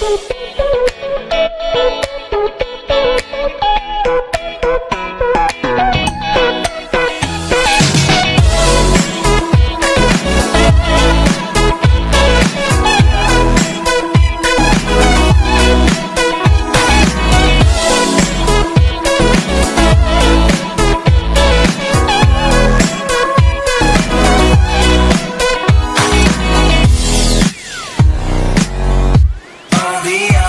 Boop. the